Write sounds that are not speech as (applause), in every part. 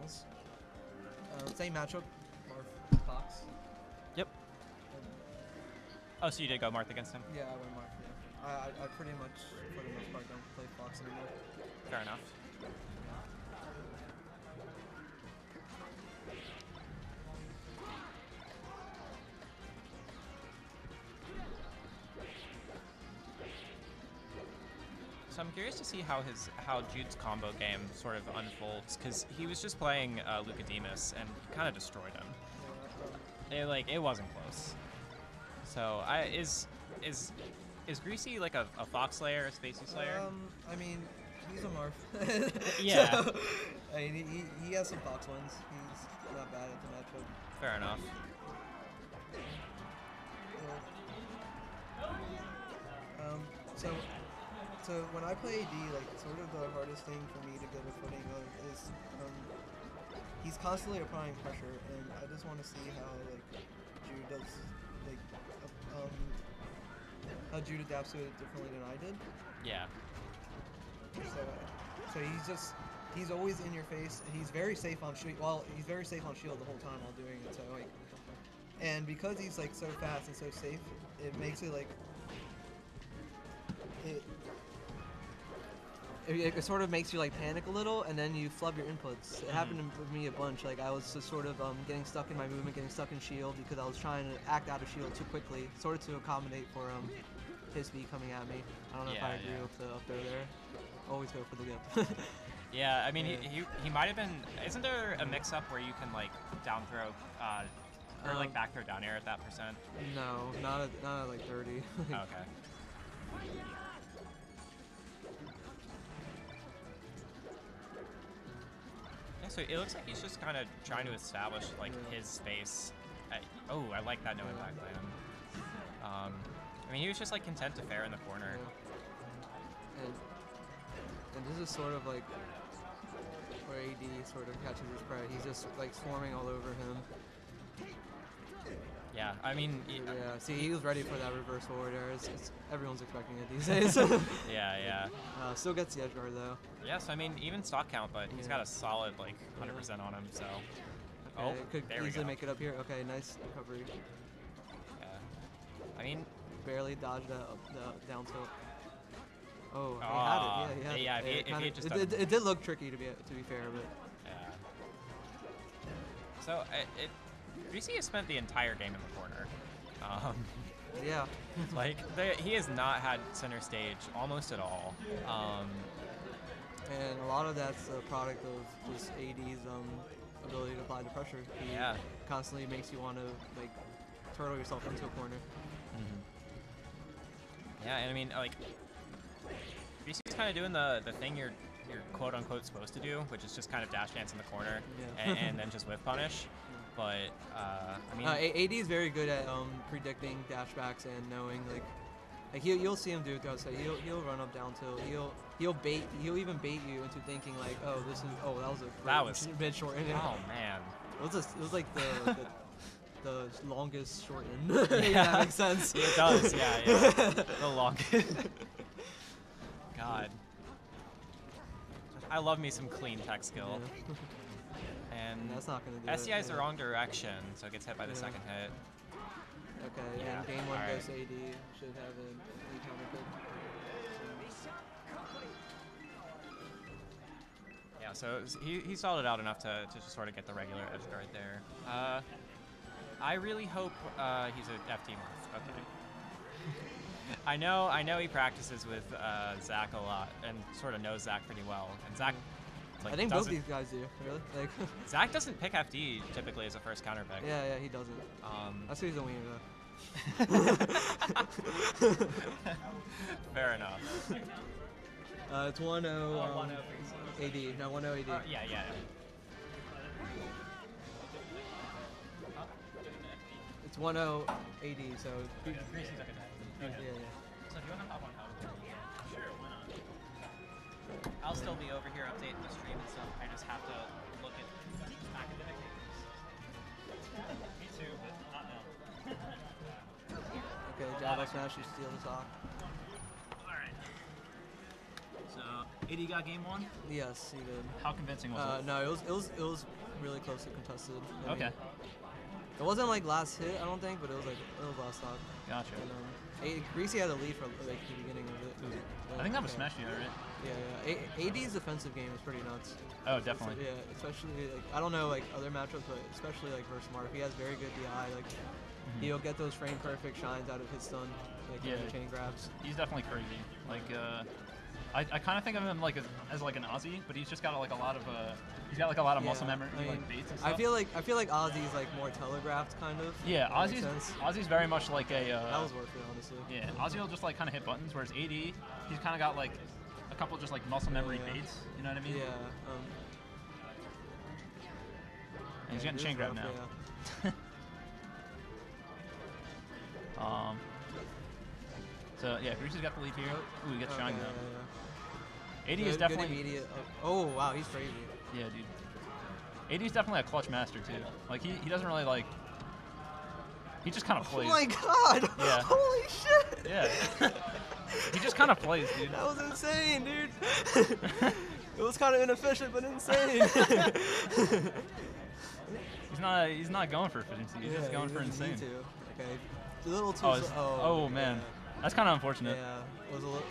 finals. Uh, same matchup, Marth Fox. Yep. Um, Oh, so you did go Marth against him? yeah, I went Marth. Yeah. I, I, I pretty much, for the most part, don't play Fox anymore. Fair enough. So I'm curious to see how his how Jude's combo game sort of unfolds because he was just playing uh, Luca Demas and kind of destroyed him. It like it wasn't close. So I is is is Greasy like a, a Fox Slayer, a Spacey Slayer? Um, I mean, he's a Marth. (laughs) Yeah. So, I mean, he, he, he has some Fox ones. He's not bad at the matchup. Fair enough. Um, so, so when I play AD, like sort of the hardest thing for me to get a footing of is um, he's constantly applying pressure, and I just want to see how like Jude does, like um, how Jude adapts to it differently than I did. Yeah. So, so he's just he's always in your face. He's very safe on shield. Well, he's very safe on shield the whole time while doing it. So like, and because he's like so fast and so safe, it makes it like It, it sort of makes you like panic a little, and then you flub your inputs. It happened to me a bunch. Like I was just sort of um, getting stuck in my movement, getting stuck in shield because I was trying to act out of shield too quickly, sort of to accommodate for um, his speed coming at me. I don't know if I Yeah, agree yeah. with the up there there. Always go for the gip. (laughs) Yeah, I mean, Yeah. he, he, he might have been. Isn't there a mix up where you can, like, down throw, uh, or, like, Um, back throw down air at that percent? no, not at, not at like 30. Oh, (laughs) okay. So it looks like he's just kind of trying to establish, like, his space. Oh, I like that no impact him. Um, I mean, he was just, like, content to fair in the corner. And, and this is sort of like where AD sort of catches his prey. He's just like swarming all over him. Yeah, I mean, Yeah, see, he was ready for that reverse forward air. It's, it's, everyone's expecting it these days. (laughs) (laughs) yeah, yeah. uh, still gets the edge guard though. Yes, I mean, even stock count, but he's Yeah. got a solid, like, 100% on him, so. Okay, Oh, could easily make it up here. Okay, nice recovery. Yeah. I mean, Barely dodged up, the down tilt. Oh, he had it. Yeah, he had yeah, it. if he- it if he kinda- had just it, it, it did look tricky to be to be fair, but yeah. So, it, Greasy has spent the entire game in the corner. Um, yeah. (laughs) like, the, he has not had center stage almost at all. Um, And a lot of that's a product of just AD's um, ability to apply the pressure. He Yeah. constantly makes you want to like turtle yourself into a corner. yeah, and I mean, like, Greasy's kind of doing the, the thing you're, you're quote unquote supposed to do, which is just kind of dash dance in the corner Yeah. and, and then (laughs) just whiff punish. But, uh, I mean, Uh, AD is very good at um, predicting dashbacks and knowing like. Like he'll, you'll see him do it throughout. So he'll he'll run up down tilt. He'll he'll bait. He'll even bait you into thinking like, oh, this is oh that was a That was- (laughs) mid shorten. oh man. It was just, it was like the, the (laughs) the longest shorten. (laughs) if Yeah. that makes sense. It does, yeah, yeah. the longest. God. I love me some clean tech skill. Yeah. And That's not gonna do it, SDI's the wrong direction, so it gets hit by the Yeah. second hit. Okay, Yeah, and game one goes AD. Should have a counter pick. Yeah, so he, he stalled it out enough to, to just sort of get the regular edge guard there. Uh, I really hope uh, he's a FT month. Okay. (laughs) I know I know he practices with uh, Zach a lot and sort of knows Zach pretty well. And Zach, like, I think both these guys do. Really? Like, (laughs) Zach doesn't pick FD typically as a first counter pick. yeah, yeah, he doesn't. Um, That's who he's a wiener though. (laughs) fair enough. Uh, it's 1 0 Oh, um, 1-0 AD. No, 1 0 AD. Uh, yeah, yeah. It's 1 0 AD, so. Okay. Yeah, yeah. So if you want to hop on I'll still be over here updating the stream and stuff. I just have to look at academic papers. Me too, but not now. Okay, Jabba Smash, you steal the top. Alright. So, AD got game one. Yes, he did. How convincing was Uh, it? no, it was it was it was really close to contested. I mean, Okay, it wasn't like last hit, I don't think, but it was like it was last stock. gotcha. And um, Greasy had the lead for like the beginning I think that was. Smash right? Yeah, yeah. A- AD's defensive game is pretty nuts. Oh, definitely. Yeah, especially like I don't know like other matchups, but especially like versus Mark, he has very good DI. Like Mhm. he'll get those frame perfect shines out of his stun, like yeah. chain grabs. He's definitely crazy. Like, uh, I, I kind of think of him like as, as like an Aussie, but he's just got like a lot of uh, he's got like a lot of muscle memory, I mean, like baits and stuff. I feel like I feel like Ozzy's like more telegraphed kind of. yeah, if that makes Ozzy's. Ozzy's very much like a uh, that was worth it, honestly. yeah. Ozzy will just like kind of hit buttons, whereas AD he's kind of got like a couple just like muscle memory Yeah. baits. You know what I mean? Yeah. Um, And he's getting chain grab now. yeah. (laughs) Um. So yeah, Greasy's got the lead here. Ooh, he gets Okay, shine yeah, though. yeah. AD Good- is definitely immediate. Oh, oh, wow, he's crazy. yeah, dude. AD is definitely a clutch master too. Like he, he doesn't really like. He just kind of oh plays. Oh my god! (laughs) Yeah. (laughs) Holy shit! Yeah. (laughs) he just kind of plays, dude. That was insane, dude. it was kind of inefficient, but insane. He's not he's not going for efficiency. He's just going he for insane. Okay. A little too. Oh, oh, oh, man, that's kind of unfortunate. Yeah, was a little.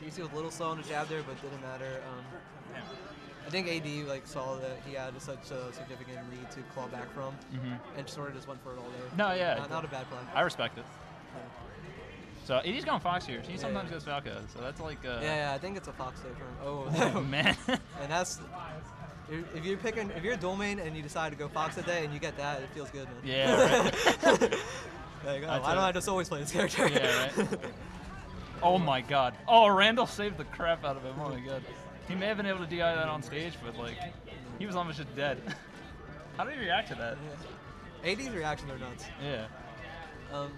CC was a little slow on the jab there, but didn't matter. Um, Yeah. I think AD like saw that he had such a significant lead to claw back from, Mhm. and sort of just went for it all there. No, yeah. Not, not a bad play. I respect it. So AD's going Fox here. He sometimes goes Falco, so that's like. Uh, Yeah, yeah, I think it's a fox there for him. Oh Oh, (laughs) man. and that's if you're picking if you're a dual main and you decide to go fox today and you get that, it feels good, man. Yeah, right. (laughs) That's why don't I just always play this character? Yeah, right. (laughs) oh my god. Oh, Randall saved the crap out of him. Oh my god. He may have been able to DI that on stage, but like, he was almost just dead. (laughs) How did he react to that? Yeah. AD's reactions are nuts. Yeah. Um,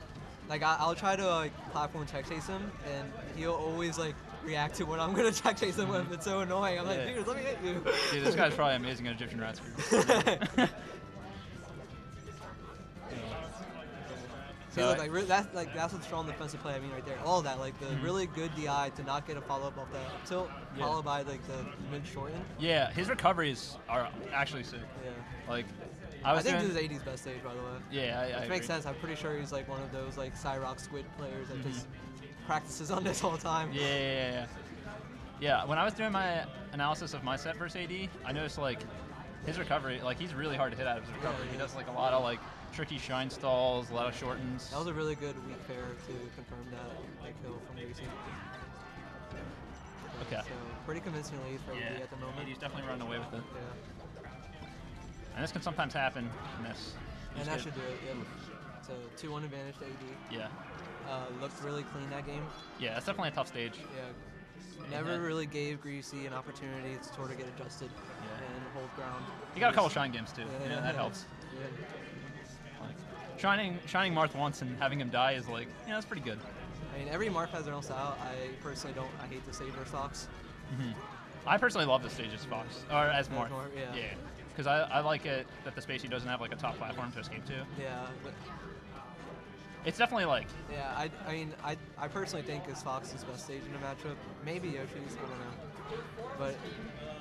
like I, I'll try to like platform check chase him, and he'll always like react to when I'm gonna (laughs) check chase him with. It's so annoying. I'm like, dude, let me hit you. Dude, this guy's probably amazing at Egyptian rat So look, like re- that's like that's what strong defensive play I mean right there. All that, like the Mhm. really good DI to not get a follow up off that up tilt, Yeah. followed by like the mid shorten. yeah, his recoveries are actually sick. Yeah. Like, I I, was think this is AD's best stage, by the way. Yeah, I, I Which makes agree. sense. I'm pretty sure he's like one of those like Cyrock Squid players that Mhm. just practices on this all the time. Yeah, yeah, yeah. Yeah, when I was doing my analysis of my set versus AD, I noticed like his recovery, like he's really hard to hit out of his recovery. He yeah. does like a lot of like tricky shine stalls, a lot of shortens. That was a really good weak fair to confirm that like kill from Greasy. Okay. So pretty convincingly lead for yeah, AD at the moment. He's definitely running away with it. Yeah. And this can sometimes happen in this. And He's that good. should do it. Yep. So two one advantage to AD. Yeah, Uh, looked really clean that game. yeah, it's definitely a tough stage. Yeah. Never Yeah. really gave Greasy an opportunity to sort of get adjusted Yeah. Hold ground. He got a couple shine games too. Yeah, Yeah, yeah, that yeah. helps. Yeah. Like, shining, shining Marth once and having him die is like, you know, that's pretty good. I mean, every Marth has their own style. I personally don't. I hate the saber stocks. hmm I personally love the stage as Fox or as Marth. Marth, yeah. Yeah. Because I, I like it that the Spacey doesn't have like a top platform to escape to. Yeah, but It's definitely like yeah. I, I mean, I, I personally think is Fox's best stage in a matchup. Maybe Yoshi's. I don't know. But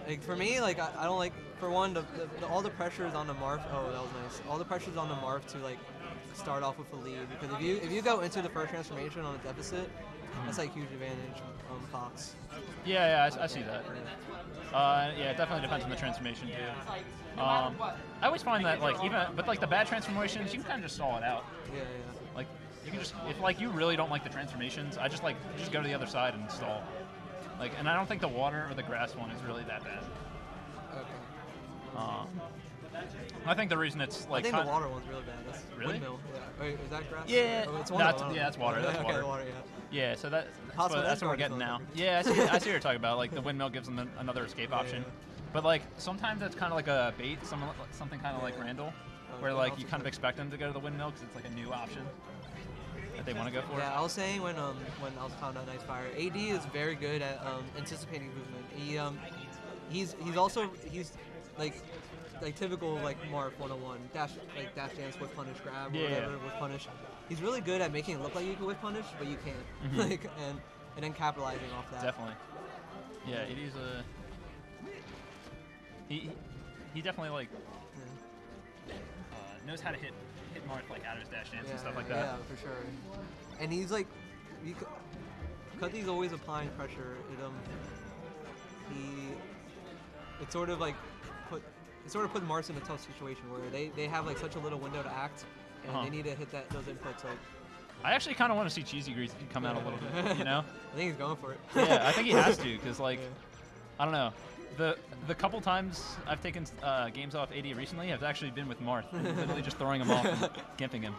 like for me, like I, I don't like. For one, the, the, the all the pressure is on the Marth. Oh, that was nice. All the pressure is on the Marth to like start off with a lead because if you if you go into the first transformation on a deficit, that's like huge advantage on Fox. yeah, yeah, I, I see that. Uh, yeah, it definitely depends on the transformation too. Um, I always find that like even but like the bad transformations, you can kind of just stall it out. Yeah, yeah. Like you can just if like you really don't like the transformations, I just like just go to the other side and stall. Like, and I don't think the water or the grass one is really that bad. Okay. Um, I think the reason it's like I think the water one's really bad. That's Really? Windmill. Yeah. Wait, is that grass? Yeah, Oh, it's one that's- yeah, that's water, that's water. water. Yeah. Yeah, so that, that's, what, that's what we're getting now. Yeah, I see, I see what you're talking about. Like the (laughs) windmill gives them an, another escape Yeah, option. yeah. But like sometimes that's kind of like a bait, some, something kind of like. Randall, Oh, where like you kind of expect them to go to the windmill because it's like a new option that they want to go for. Yeah, I was saying when um when I was talking about Nice Fire, AD is very good at um, anticipating movement. He um he's he's also he's like like typical like Marth 101 dash like dash dance with punish grab or Yeah. whatever with punish. He's really good at making it look like you can with punish, but you can't. Mhm. (laughs) like and and then capitalizing off that. Definitely. Yeah, AD's a. He, he- definitely like Yeah. Knows how to hit hit Marth like out of his dash dance yeah, and stuff like that. yeah, for sure. And he's like, c- Cuddy's always applying pressure. It um, he, it sort of like put, it sort of put Mars in a tough situation where they they have like such a little window to act, and Uh-huh. they need to hit that those inputs. Like, I actually kind of want to see Cheesy Grease come out a little bit, you know? (laughs) I think he's going for it. yeah, I think he has to because like (laughs) Yeah. I don't know. The the couple times I've taken uh, games off AD recently have actually been with Marth, (laughs) literally just throwing him off and gimping him.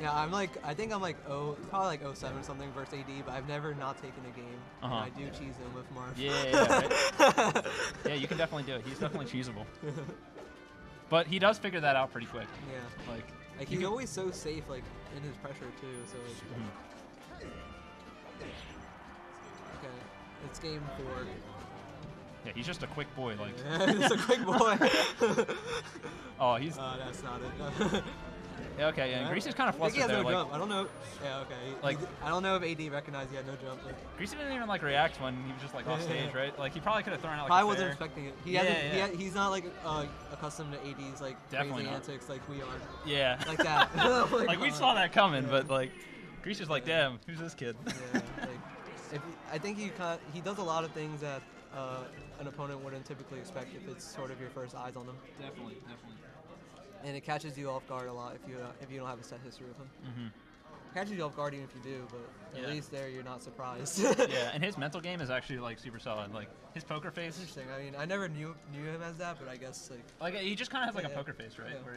Yeah, I'm like, I think I'm like oh, probably like 07 or something versus AD, but I've never not taken a game. and Uh-huh. I do cheese him with Marth. Yeah, yeah, right? (laughs) yeah, you can definitely do it. He's definitely cheesable. But he does figure that out pretty quick. yeah. Like, Like he's can- always so safe, like in his pressure too. So like, mhm. okay, it's game four. yeah, he's just a quick boy. (laughs) Like, it's a quick boy. (laughs) oh, he's uh, that's not it. (laughs) yeah, okay. Yeah, and Grease is kind of I think he flustered has there. no Like, jump. I don't know. Yeah, okay. Like- he- I don't know if AD recognized he had no jump. Like, Grease didn't even like react when he was just like off Yeah, stage, yeah. right? Like, he probably could have thrown out like a wasn't expecting it. He Yeah, hasn't. He ha- he's not like uh, accustomed to AD's like Definitely crazy not. antics like we are. Yeah. Like that. My like we saw that coming, Yeah. but like, Grease was like, damn, who's this kid? Yeah, like if I think he kind he does a lot of things that uh, an opponent wouldn't typically expect if it's sort of your first eyes on him, definitely, definitely. and it catches you off guard a lot if you uh, if you don't have a set history with him. hmm catches you off guard even if you do, but at Yeah. least there you're not surprised. (laughs) Yeah, (laughs) and his mental game is actually like super solid. Like his poker face, Interesting. I mean, I never knew knew him as that, but I guess like like he just kind of has like Yeah. a poker face, right? Yeah. Where